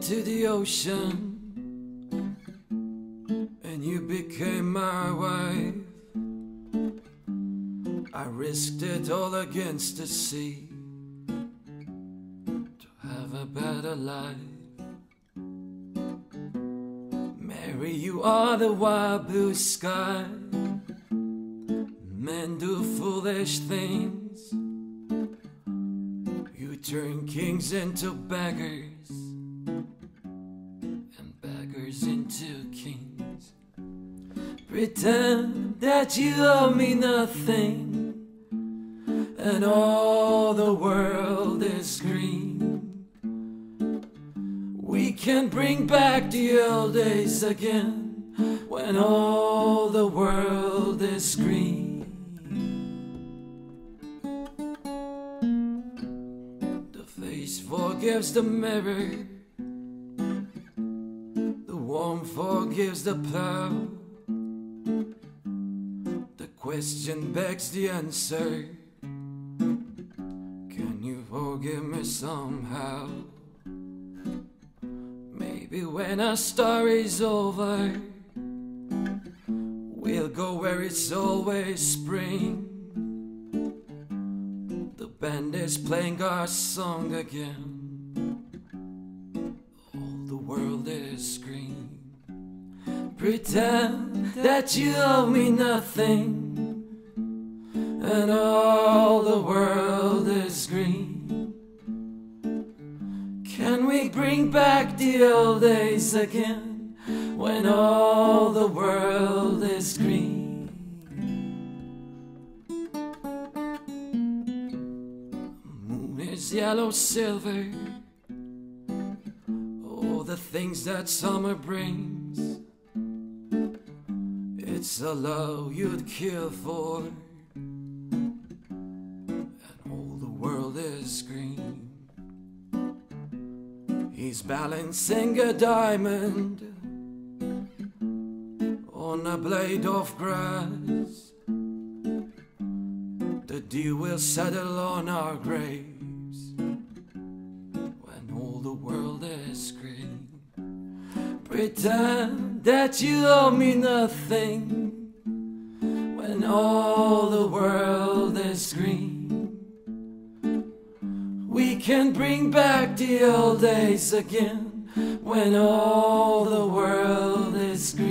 into the ocean and you became my wife. I risked it all against the sea to have a better life. Mary, you are the wild blue sky. Men do foolish things. You turn kings into beggars into kings. Pretend that you owe me nothing and all the world is green. We can bring back the old days again when all the world is green. The face forgives the mirror, warmth forgives the plow. The question begs the answer. Can you forgive me somehow? Maybe when our story's over, we'll go where it's always spring. The band is playing our song again. World is green. Pretend that you owe me nothing and all the world is green. Can we bring back the old days again when all the world is green? Moon is yellow silver. The things that summer brings. It's a love you'd kill for. And all the world is green. He's balancing a diamond on a blade of grass. The dew will settle on our graves when all the world is green. Pretend that you owe me nothing when all the world is green. We can bring back the old days again when all the world is green.